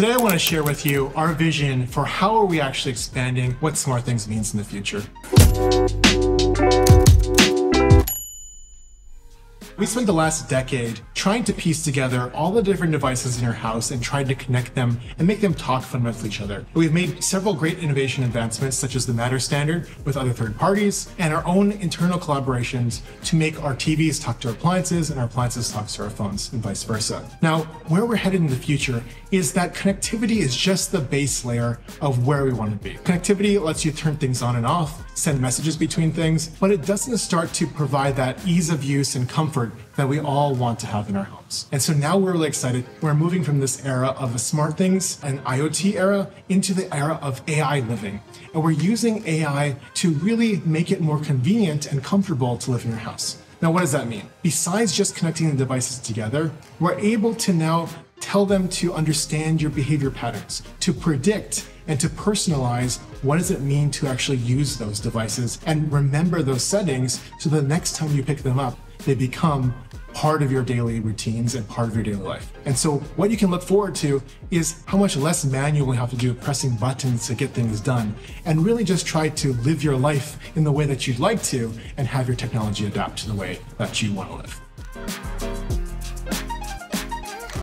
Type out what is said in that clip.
Today I want to share with you our vision for how are we actually expanding what SmartThings means in the future. We spent the last decade trying to piece together all the different devices in your house and trying to connect them and make them talk fundamentally to each other. We've made several great innovation advancements, such as the Matter standard with other third parties, and our own internal collaborations to make our TVs talk to our appliances and our appliances talk to our phones, and vice versa. Now, where we're headed in the future is that connectivity is just the base layer of where we want to be. Connectivity lets you turn things on and off, send messages between things, but it doesn't start to provide that ease of use and comfort that we all want to have in our homes. And so now we're really excited. We're moving from this era of the smart things and IoT era into the era of AI living. And we're using AI to really make it more convenient and comfortable to live in your house. Now, what does that mean? Besides just connecting the devices together, we're able to now tell them to understand your behavior patterns, to predict and to personalize what does it mean to actually use those devices and remember those settings so the next time you pick them up, they become part of your daily routines and part of your daily life. And so what you can look forward to is how much less manual you have to do pressing buttons to get things done and really just try to live your life in the way that you'd like to and have your technology adapt to the way that you want to live.